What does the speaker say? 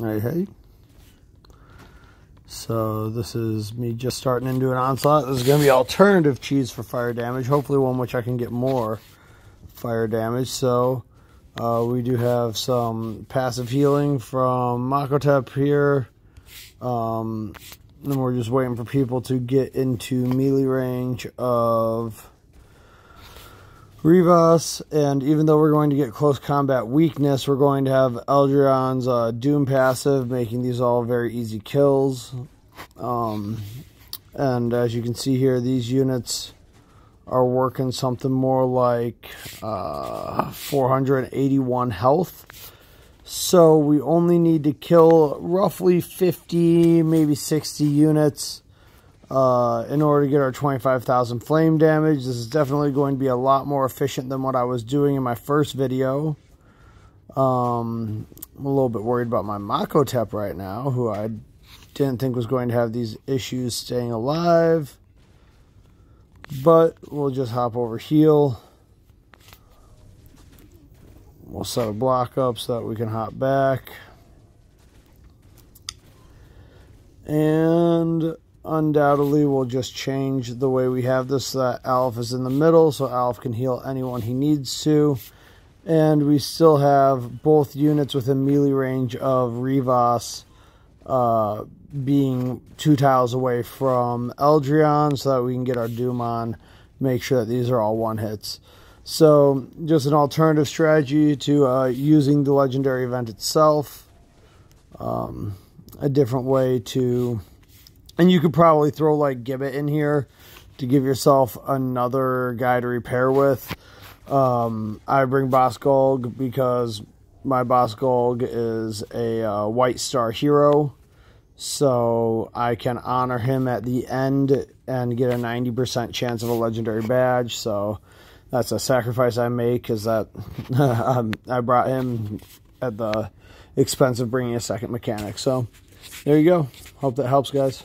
Hey, hey. So this is me just starting into an onslaught. This is going to be alternative cheese for fire damage. Hopefully one which I can get more fire damage. So uh, we do have some passive healing from Makhotep here. Um, and we're just waiting for people to get into melee range of Rivas, and even though we're going to get close combat weakness, we're going to have Eldryon's uh, Doom passive, making these all very easy kills. Um, and as you can see here, these units are working something more like uh, 481 health. So we only need to kill roughly 50, maybe 60 units uh, in order to get our 25,000 flame damage. This is definitely going to be a lot more efficient than what I was doing in my first video. Um, I'm a little bit worried about my Makhotep right now, who I didn't think was going to have these issues staying alive. But we'll just hop over heal. We'll set a block up so that we can hop back. And undoubtedly we'll just change the way we have this that Alf is in the middle so Alf can heal anyone he needs to. And we still have both units within melee range of Rivas uh, being two tiles away from Eldryon so that we can get our Doom on, make sure that these are all one hits. So just an alternative strategy to uh, using the legendary event itself. Um, a different way to and you could probably throw like Gibbet in here to give yourself another guy to repair with. Um, I bring Boss Golg because my Boss Golg is a uh, White Star hero. So I can honor him at the end and get a 90% chance of a legendary badge. So that's a sacrifice I make because that um, I brought him at the expense of bringing a second mechanic. So there you go. Hope that helps, guys.